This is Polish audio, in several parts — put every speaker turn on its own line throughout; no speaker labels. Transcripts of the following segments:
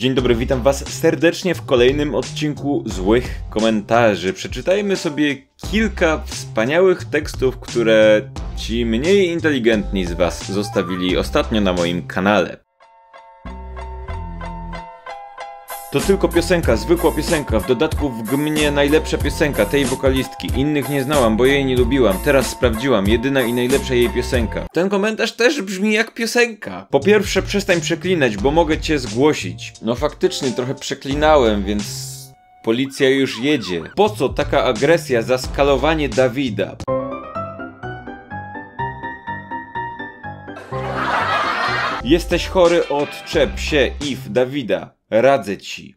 Dzień dobry, witam was serdecznie w kolejnym odcinku Złych Komentarzy. Przeczytajmy sobie kilka wspaniałych tekstów, które ci mniej inteligentni z was zostawili ostatnio na moim kanale. To tylko piosenka, zwykła piosenka, w dodatku w gmnie najlepsza piosenka tej wokalistki. Innych nie znałam, bo jej nie lubiłam. Teraz sprawdziłam, jedyna i najlepsza jej piosenka. Ten komentarz też brzmi jak piosenka. Po pierwsze, przestań przeklinać, bo mogę cię zgłosić. No faktycznie, trochę przeklinałem, więc... Policja już jedzie. Po co taka agresja za skalowanie Dawida? Jesteś chory, odczep się, If Dawida. Radzę ci.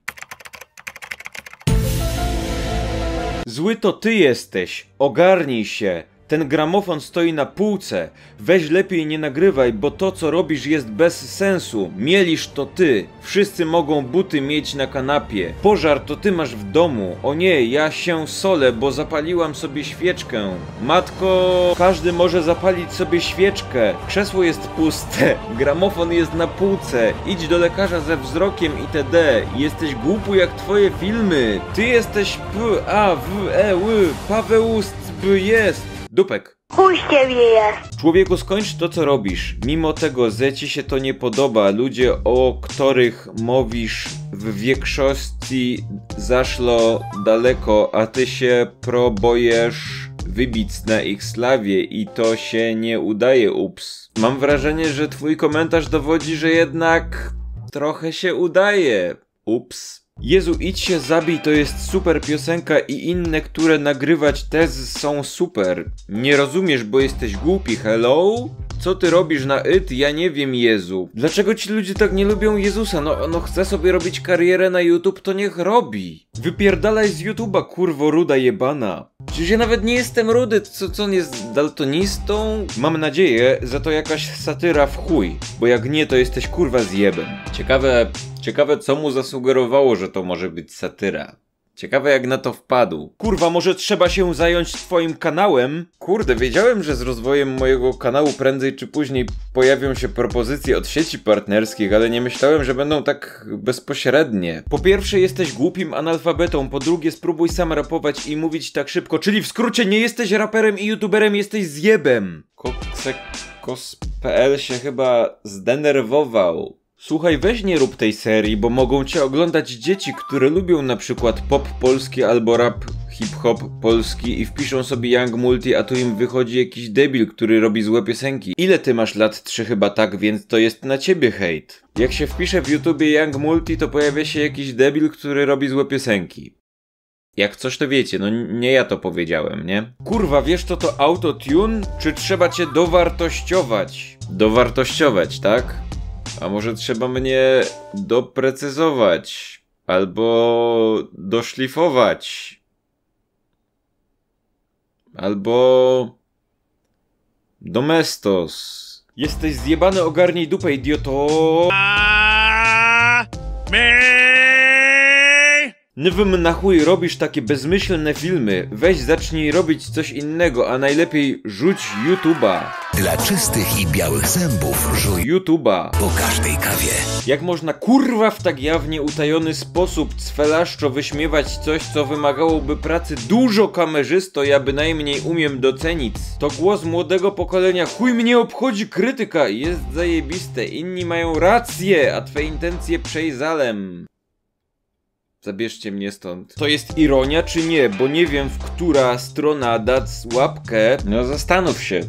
Zły to ty jesteś. Ogarnij się. Ten gramofon stoi na półce. Weź lepiej nie nagrywaj, bo to co robisz jest bez sensu. Mielisz to ty. Wszyscy mogą buty mieć na kanapie. Pożar to ty masz w domu. O nie, ja się solę, bo zapaliłam sobie świeczkę. Matko, każdy może zapalić sobie świeczkę. Krzesło jest puste. Gramofon jest na półce. Idź do lekarza ze wzrokiem itd. Jesteś głupu jak twoje filmy. Ty jesteś P, A, W, E, Ły. Paweł B jest. Dupek.
Chuj z ciebie jest.
Człowieku, skończ to, co robisz. Mimo tego, że ci się to nie podoba, ludzie, o których mówisz w większości zaszło daleko, a ty się próbujesz wybić na ich slawie i to się nie udaje, ups. Mam wrażenie, że twój komentarz dowodzi, że jednak trochę się udaje. Ups. Jezu, idź się zabij, to jest super piosenka i inne, które nagrywać też są super. Nie rozumiesz, bo jesteś głupi, hello? Co ty robisz na it? Ja nie wiem, Jezu. Dlaczego ci ludzie tak nie lubią Jezusa? No, no chce sobie robić karierę na YouTube, to niech robi. Wypierdalaj z YouTube'a, kurwo ruda jebana. Przecież ja nawet nie jestem rudy, co, co on jest daltonistą? Mam nadzieję, że to jakaś satyra w chuj, bo jak nie, to jesteś kurwa zjebem. Ciekawe, ciekawe co mu zasugerowało, że to może być satyra. Ciekawe jak na to wpadł. Kurwa, może trzeba się zająć twoim kanałem? Kurde, wiedziałem, że z rozwojem mojego kanału prędzej czy później pojawią się propozycje od sieci partnerskich, ale nie myślałem, że będą tak bezpośrednie. Po pierwsze, jesteś głupim analfabetą, po drugie, spróbuj sam rapować i mówić tak szybko, czyli w skrócie, nie jesteś raperem i youtuberem, jesteś zjebem. Koksekos.pl się chyba zdenerwował. Słuchaj, weź nie rób tej serii, bo mogą cię oglądać dzieci, które lubią na przykład pop polski albo rap hip-hop polski i wpiszą sobie Young Multi, a tu im wychodzi jakiś debil, który robi złe piosenki. Ile ty masz lat? Trzy chyba tak, więc to jest na ciebie hejt. Jak się wpisze w YouTubie Young Multi, to pojawia się jakiś debil, który robi złe piosenki. Jak coś to wiecie, no nie ja to powiedziałem, nie? Kurwa, wiesz co to autotune? Czy trzeba cię dowartościować? Dowartościować, tak? A może trzeba mnie doprecyzować? Albo doszlifować? Albo... Domestos. Jesteś zjebany, ogarnij dupę, idioto. Nie wiem na chuj robisz takie bezmyślne filmy. Weź zacznij robić coś innego, a najlepiej rzuć YouTube'a.
Dla czystych i białych zębów żuj
YouTube'a.
po każdej kawie.
Jak można kurwa w tak jawnie utajony sposób cwelaszczo wyśmiewać coś, co wymagałoby pracy dużo kamerzysto, ja bynajmniej umiem docenić. To głos młodego pokolenia, chuj mnie obchodzi krytyka, jest zajebiste, inni mają rację, a twe intencje przejzalem. Zabierzcie mnie stąd. To jest ironia czy nie? Bo nie wiem, w która strona dać łapkę. No zastanów się.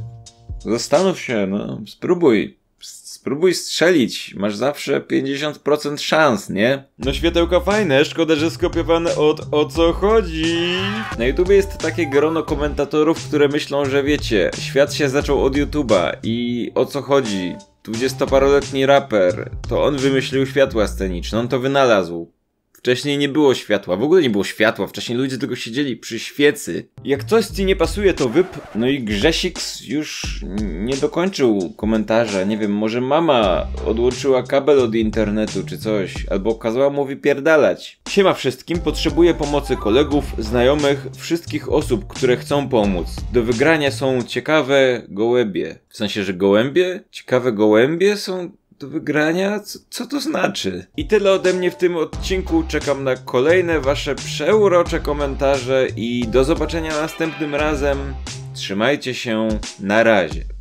Zastanów się, no. Spróbuj. Spróbuj strzelić. Masz zawsze 50% szans, nie? No światełka fajne, szkoda, że skopiowane od o co chodzi. Na YouTubie jest takie grono komentatorów, które myślą, że wiecie, świat się zaczął od YouTuba i o co chodzi? Dwudziestoparoletni raper, to on wymyślił światła sceniczne, on to wynalazł. Wcześniej nie było światła, w ogóle nie było światła, wcześniej ludzie tylko siedzieli przy świecy. Jak coś ci nie pasuje, to wyp. No i Grzesiks już nie dokończył komentarza, nie wiem, może mama odłączyła kabel od internetu czy coś, albo kazała mu wypierdalać. Siema wszystkim, potrzebuję pomocy kolegów, znajomych, wszystkich osób, które chcą pomóc. Do wygrania są ciekawe gołębie. W sensie, że gołębie? Ciekawe gołębie są do wygrania? Co, co to znaczy? I tyle ode mnie w tym odcinku. Czekam na kolejne wasze przeurocze komentarze i do zobaczenia następnym razem. Trzymajcie się, na razie.